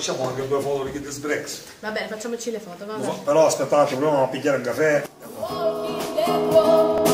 ci facciamo anche due foto di Kids Breaks. Va bene, facciamoci le foto, va bene. Però aspettate, proviamo a picchiare un caffè. Walk.